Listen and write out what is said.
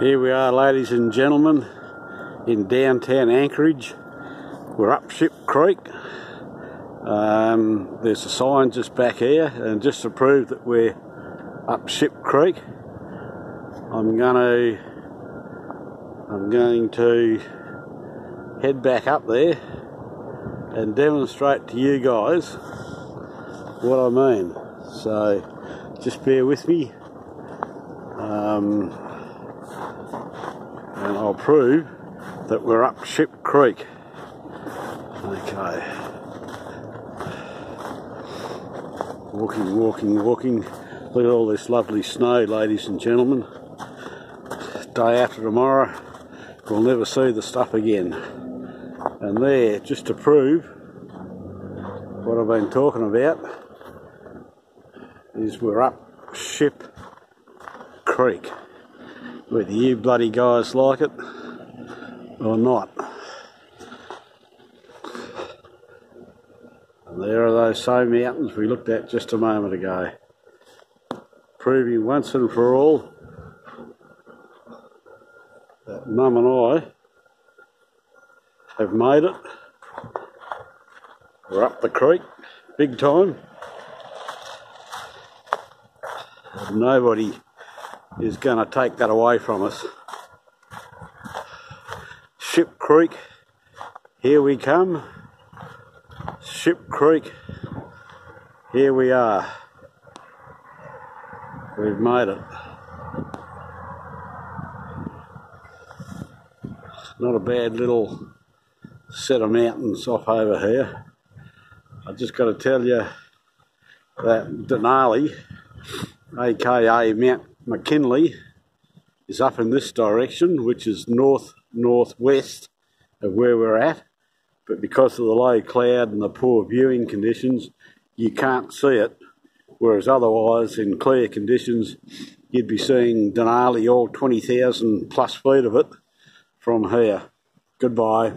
Here we are, ladies and gentlemen, in downtown Anchorage. We're up Ship Creek. Um, there's a sign just back here, and just to prove that we're up Ship Creek, I'm going to I'm going to head back up there and demonstrate to you guys what I mean. So just bear with me. Um, and I'll prove that we're up Ship Creek. Okay. Walking, walking, walking. Look at all this lovely snow, ladies and gentlemen. Day after tomorrow, we'll never see the stuff again. And there, just to prove what I've been talking about, is we're up Ship Creek whether you bloody guys like it or not. And there are those same mountains we looked at just a moment ago, proving once and for all that Mum and I have made it. We're up the creek, big time. Nobody is going to take that away from us. Ship Creek, here we come. Ship Creek, here we are. We've made it. Not a bad little set of mountains off over here. I just got to tell you that Denali, aka Mount McKinley is up in this direction, which is north northwest of where we're at. But because of the low cloud and the poor viewing conditions, you can't see it. Whereas otherwise, in clear conditions, you'd be seeing Denali, all 20,000 plus feet of it, from here. Goodbye.